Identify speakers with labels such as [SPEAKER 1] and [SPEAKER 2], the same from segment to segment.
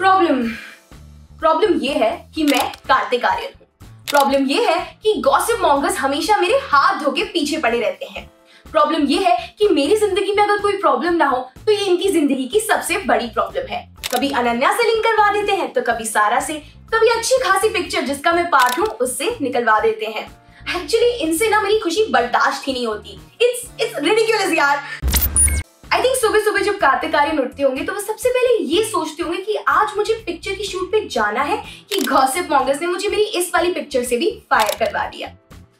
[SPEAKER 1] Problem problem ये है कि मैं कार्तिक आर्यन हूँ। प्रॉब्लम ये है कि गॉसिप मॉन्गर्स हमेशा मेरे हाथ धो के पीछे पड़े रहते हैं। प्रॉब्लम ये है कि मेरी ज़िंदगी में अगर कोई प्रॉब्लम ना हो तो ये इनकी ज़िंदगी की सबसे बड़ी प्रॉब्लम है। कभी अनन्या से लिंक करवा देते हैं तो कभी सारा से। कभी अच्छी खासी पिक्चर जिसका मैं पार्ट हूँ, उससे निकलवा देते हैं। एक्चुअली इनसे ना मेरी खुशी बर्दाश्त ही नहीं होती। इट्स इट्स रिडिकुलस यार। आई थिंक सुबह सुबह जब कार्तिक आर्यन उठते होंगे तो वो सबसे पहले ये सोचते होंगे कि आज मुझे पिक्चर की शूट पे जाना है कि गॉसिप मॉन्गर्स ने मुझे मेरी इस वाली पिक्चर से भी फायर करवा दिया।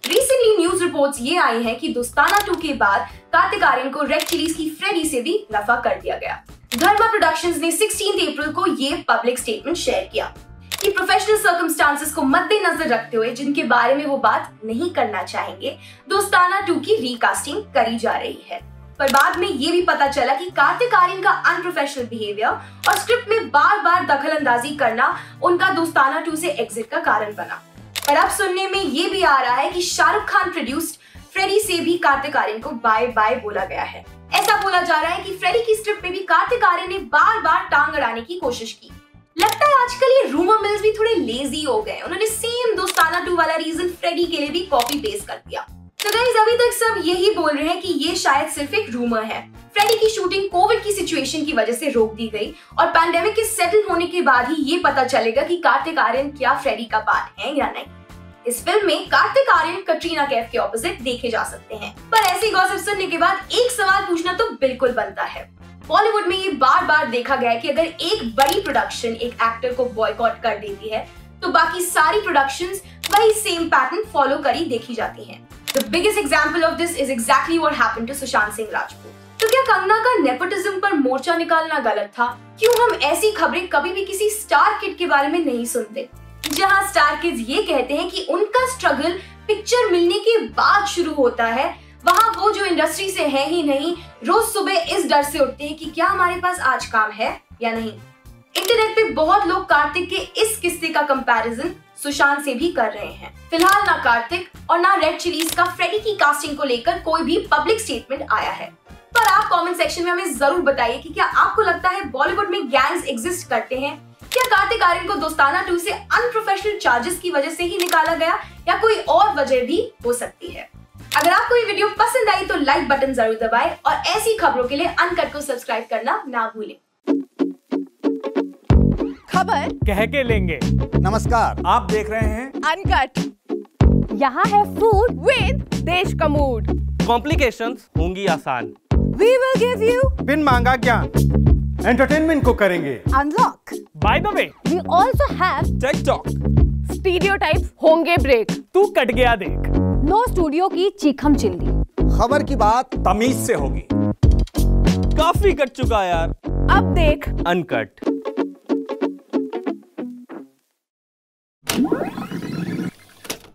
[SPEAKER 1] रिसेंटली न्यूज़ रिपोर्ट्स ये आई हैं कि दोस्ताना टू के बाद कार्तिक आर्यन को रेड चिलीज की फ्रेडी से भी रफा कर दिया गया। धर्मा प्रोडक्शंस ने 16 अप्रैल को ये पब्लिक स्टेटमेंट शेयर किया कि प्रोफेशनल सर्कमस्टांसेस को मद्देनजर रखते हुए, जिनके बारे में वो बात नहीं करना चाहेंगे, दोस्ताना टू की रिकास्टिंग करी जा रही है। पर बाद में ये भी पता चला कि कार्तिक आर्यन का अनप्रोफेशनल बिहेवियर और स्क्रिप्ट में बार बार दखल अंदाजी करना उनका दोस्ताना टू से एग्जिट का कारण बना। और अब सुनने में ये भी आ रहा है कि शाहरुख खान प्रोड्यूस्ड फ्रेडी से भी कार्तिक आर्यन को बाय बाय बोला गया है। ऐसा बोला जा रहा है कि फ्रेडी की स्क्रिप्ट में भी कार्तिक आर्यन ने बार बार टांग अड़ाने की कोशिश की। लगता है आजकल ये रूमर मिल्स भी थोड़े लेजी हो गए उन्होंने सेम दोस्ताना टू वाला रीजन फ्रेडी के लिए भी कॉपी पेस्ट कर दिया। यही बोल रहे हैं कि ये शायद सिर्फ़ एक रूमर है। फ्रेडी की शूटिंग कोविड की सिचुएशन की वजह से रोक दी गई और पैंडेमिक के सेटल होने के बाद ही ये पता चलेगा कि कार्तिक आर्यन क्या फ्रेडी का पार्ट है या नहीं। इस फ़िल्म में कार्तिक आर्यन कटरीना कैफ के ऑपोजिट देखे जा सकते हैं। पर ऐसी गॉसिप सुनने के बाद एक सवाल पूछना तो बिल्कुल बनता है। बॉलीवुड में ये बार बार देखा गया है कि अगर एक बड़ी प्रोडक्शन एक एक्टर को बॉयकॉट कर देती है तो बाकी सारी प्रोडक्शंस वही सेम पैटर्न फॉलो करी देखी जाती हैं। The biggest example of this is exactly what happened to Sushant Singh Rajput तो क्या कंगना का नेपोटिज्म पर मोर्चा निकालना गलत था? क्यों हम ऐसी खबरें कभी भी किसी स्टार किड के बारे में नहीं सुनते? जहाँ स्टार किड्स ये कहते हैं कि उनका स्ट्रगल पिक्चर मिलने के बाद शुरू होता है, वहाँ वो जो इंडस्ट्री से है ही नहीं, रोज सुबह इस डर से उठते हैं कि क्या हमारे पास आज काम है या नहीं? इंटरनेट पे बहुत लोग कार्तिक के इस किस्से का कंपैरिजन सुशांत से भी कर रहे हैं। फ़िलहाल ना कार्तिक और ना रेड चिलीज का फ्रेडी की कास्टिंग को लेकर कोई भी पब्लिक स्टेटमेंट आया है। पर आप कमेंट सेक्शन में हमें ज़रूर बताइए कि क्या आपको लगता है बॉलीवुड में गैंग्स एग्जिस्ट करते हैं? क्या कार्तिक आर्यन को दोस्ताना टू से अनप्रोफेशनल चार्जेस की वजह से ही निकाला गया या कोई और वजह भी हो सकती है? अगर आपको ये वीडियो पसंद आई तो लाइक बटन ज़रूर दबाएँ और ऐसी खबरों के लिए अनकट को सब्सक्राइब करना ना भूलें।
[SPEAKER 2] खबर?
[SPEAKER 3] कह के लेंगे।
[SPEAKER 4] नमस्कार।
[SPEAKER 3] आप देख रहे हैं।
[SPEAKER 2] अनकट यहाँ है फ़ूड विद देश का मूड
[SPEAKER 3] कॉम्प्लिकेशंस होंगी आसान।
[SPEAKER 2] वी विल गिव यू
[SPEAKER 4] बिन मांगा ज्ञान। एंटरटेनमेंट को करेंगे।
[SPEAKER 2] Unlock
[SPEAKER 3] by the way
[SPEAKER 2] we also have
[SPEAKER 3] tech talk
[SPEAKER 2] stereotypes होंगे ब्रेक
[SPEAKER 3] तू कट गया देख।
[SPEAKER 2] नो स्टूडियो की चीखम चिल्ली।
[SPEAKER 4] खबर की बात
[SPEAKER 3] तमीज से होगी। काफ़ी कट चुका यार।
[SPEAKER 2] अब देख।
[SPEAKER 3] अनकट